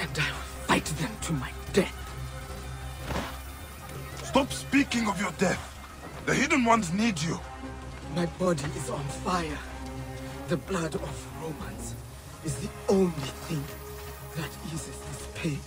and I will fight them to my death. Stop speaking of your death. The Hidden Ones need you. My body is on fire. The blood of Romans is the only thing that eases this pain.